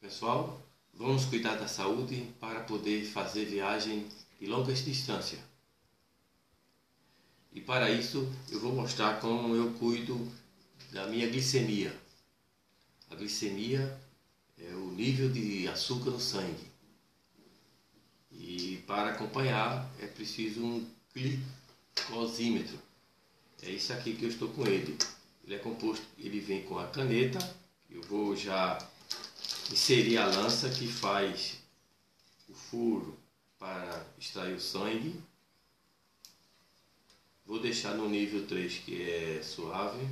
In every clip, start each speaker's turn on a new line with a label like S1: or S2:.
S1: Pessoal, vamos cuidar da saúde para poder fazer viagem de longas distâncias. E para isso eu vou mostrar como eu cuido da minha glicemia. A glicemia é o nível de açúcar no sangue. E para acompanhar é preciso um glicosímetro. É isso aqui que eu estou com ele. Ele é composto, ele vem com a caneta. Eu vou já inserir a lança que faz o furo para extrair o sangue. Vou deixar no nível 3 que é suave.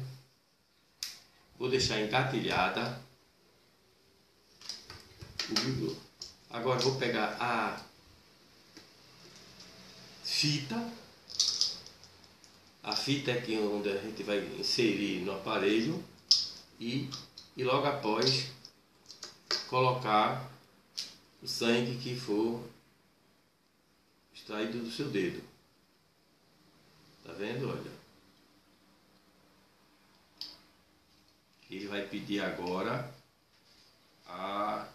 S1: Vou deixar engatilhada. Agora vou pegar a fita. A fita é aqui onde a gente vai inserir no aparelho e, e logo após colocar o sangue que for extraído do seu dedo. Tá vendo? Olha. Ele vai pedir agora a.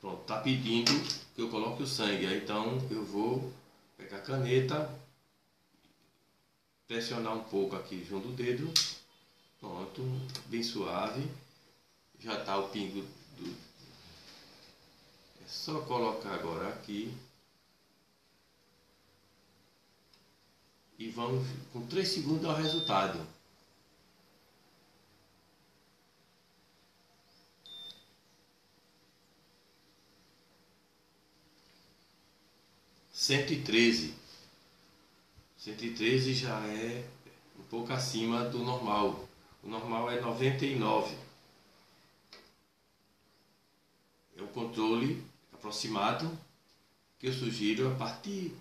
S1: Pronto, tá pedindo que eu coloque o sangue. Então eu vou pegar a caneta, pressionar um pouco aqui junto do dedo. Pronto, bem suave. Já está o pingo do, só colocar agora aqui. E vamos com 3 segundos ao resultado. Cento e treze. Cento e treze já é um pouco acima do normal. O normal é noventa e nove. É o controle aproximado que eu sugiro a partir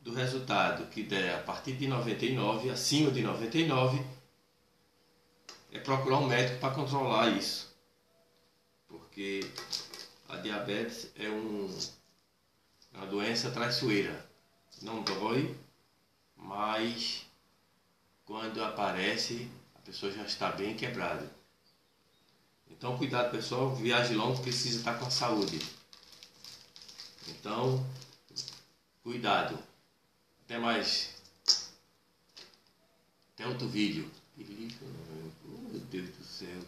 S1: do resultado que der a partir de 99, acima de 99, é procurar um médico para controlar isso. Porque a diabetes é um, uma doença traiçoeira. Não dói, mas quando aparece, a pessoa já está bem quebrada. Então, cuidado pessoal, viagem longa precisa estar com saúde. Então, cuidado. Até mais. Até outro vídeo. Meu Deus do céu.